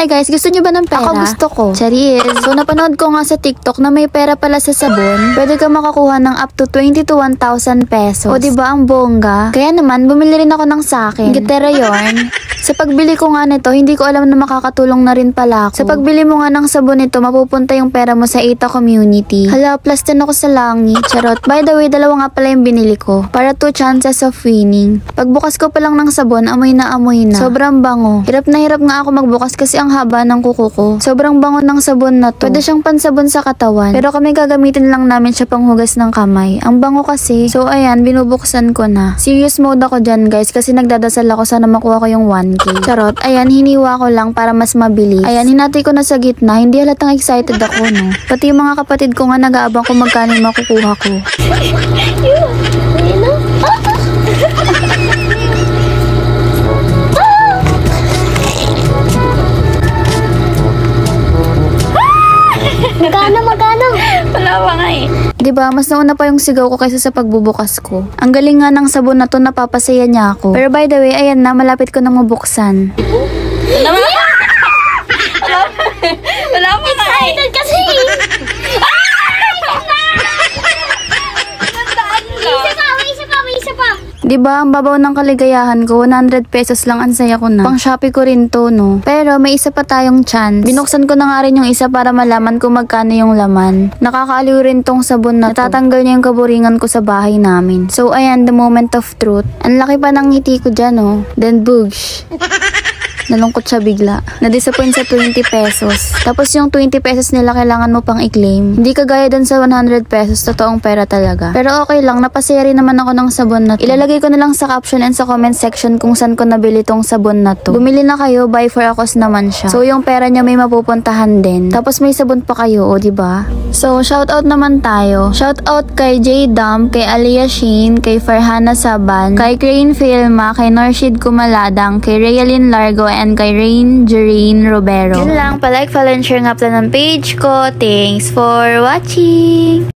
Hi guys, gusto nyo ba ng pera? Ako gusto ko. Charis. So napanood ko nga sa TikTok na may pera pala sa sabon. Pwede ka makakuha ng up to 20 to 1,000 pesos. O ba ang bongga? Kaya naman, bumili rin ako ng sakin. Gitera yorn. Sa pagbili ko nga nito, hindi ko alam na makakatulong na rin pala ako. Sa pagbili mo nga ng sabon nito, mapupunta yung pera mo sa ETA community. Hala, plus 10 ako sa langi. Charot. By the way, dalawa nga pala yung binili ko. Para two chances of winning. Pagbukas ko pa lang ng sabon, amoy na amoy na. Sobrang bango. Hirap na hirap nga ako magbukas kasi ang haba ng kuko ko. Sobrang bango ng sabon na to. Pwede siyang pansabon sa katawan. Pero kami gagamitin lang namin siya panghugas ng kamay. Ang bango kasi. So ayan, binubuksan ko na. Serious mode ako dyan guys kasi nagdadasal ako sana makuha ko yung 1K. Charot. Ayan, hiniwa ko lang para mas mabilis. Ayan, hinati ko na sa gitna. Hindi halatang excited ako, no? Pati yung mga kapatid ko nga nag-aabang kung magkano makukuha ko. Magkano, magkano? Wala pa nga eh. 'Di ba? Mas nauna pa yung sigaw ko kaysa sa pagbubukas ko. Ang galing nga ng sabon na to, napapasaya niya ako. Pero by the way, ayan na, malapit ko nang mabuksan. Pa. 'Di ba? Ang babaw ng kaligayahan ko, 100 pesos lang ang saya ko na. Pang Shopee ko rin to, no? Pero may isa pa tayong chance. Binuksan ko na nga rin yung isa para malaman kung magkano yung laman. Nakakaaliw rin tong sabon na to. Natatanggal niya yung kaburingan ko sa bahay namin. So ayan, the moment of truth. Ang laki pa ng ngiti ko dyan, oh. Then boosh. Nalungkot siya bigla. Na-disappoint sa 20 pesos. Tapos yung 20 pesos nila kailangan mo pang i-claim. Hindi kagaya dun sa 100 pesos, totoong pera talaga. Pero okay lang, napasaya rin naman ako ng sabon na to. Ilalagay ko na lang sa caption and sa comment section kung saan ko nabili tong sabon na to. Bumili na kayo, buy for a cause naman siya. So yung pera niya may mapupuntahan din. Tapos may sabon pa kayo, o di ba? So shoutout naman tayo. Shoutout kay J Dump, kay Alia Sheen, kay Farhana Saban, kay Crane Filma, kay Norshid Kumaladang, kay Realin Largo, and kay Rain Jereen Robero. Yun lang, palike, follow, and share nga pala ng page ko. Thanks for watching!